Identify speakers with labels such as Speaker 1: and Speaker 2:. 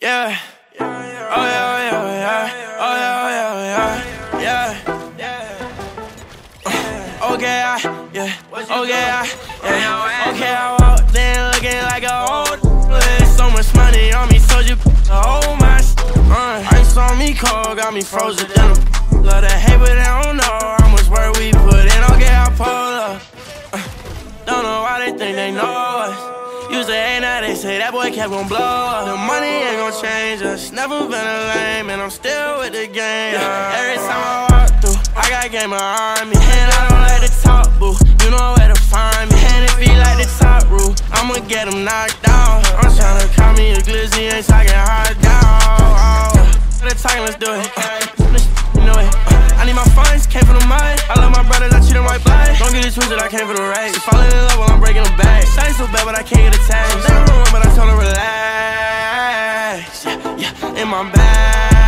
Speaker 1: Yeah. Oh yeah, oh yeah, oh yeah. Oh yeah, oh yeah, oh yeah. Yeah. Okay, I, yeah. Okay, I, yeah. Okay, I walked in looking like a old. So much money on me, so you hold my. Uh, ice on me cold, got me frozen in Love the hate, but they don't know how much work we put in. Okay, I pull up. Uh, don't know why they think they know us. Used to hate, now they say that boy kept gon' blow up. The money ain't gon' change us. Never been a lame, and I'm still with the game. Yeah. Every time I walk through, I got game behind me. And I don't like the talk, boo. You know where to find me. And if he like the top roof, I'ma get him knocked down. I'm tryna call me a glizzy, ain't talking hard down. The talking, let's do it. You know it. I need my funds, came right blood. Don't get it twisted, I came for the race. Falling in love while I'm breaking them back. ain't so bad, but I can't get attached. They don't know but I told her relax. Yeah, yeah, in my bag.